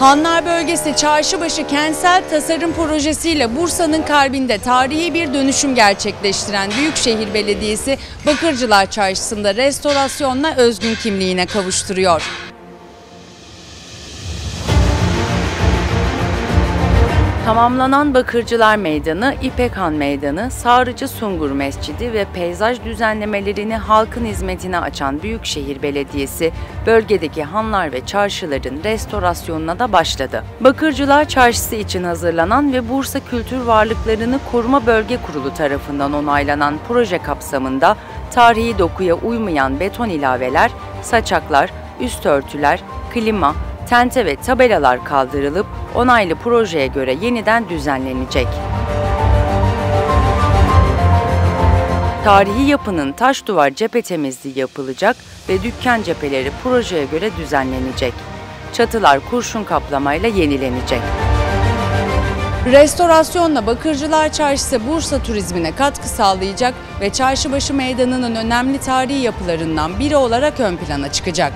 Hanlar bölgesi Çarşıbaşı kentsel tasarım projesiyle Bursa'nın kalbinde tarihi bir dönüşüm gerçekleştiren Büyükşehir Belediyesi Bakırcılar Çarşısı'nda restorasyonla özgün kimliğine kavuşturuyor. Tamamlanan Bakırcılar Meydanı, İpekhan Meydanı, Sarıcı Sungur Mescidi ve peyzaj düzenlemelerini halkın hizmetine açan Büyükşehir Belediyesi, bölgedeki hanlar ve çarşıların restorasyonuna da başladı. Bakırcılar Çarşısı için hazırlanan ve Bursa Kültür Varlıklarını Koruma Bölge Kurulu tarafından onaylanan proje kapsamında tarihi dokuya uymayan beton ilaveler, saçaklar, üst örtüler, klima, tente ve tabelalar kaldırılıp onaylı projeye göre yeniden düzenlenecek. Tarihi yapının taş duvar cephe temizliği yapılacak ve dükkan cepheleri projeye göre düzenlenecek. Çatılar kurşun kaplamayla yenilenecek. Restorasyonla Bakırcılar Çarşısı Bursa turizmine katkı sağlayacak ve Çarşıbaşı Meydanı'nın önemli tarihi yapılarından biri olarak ön plana çıkacak.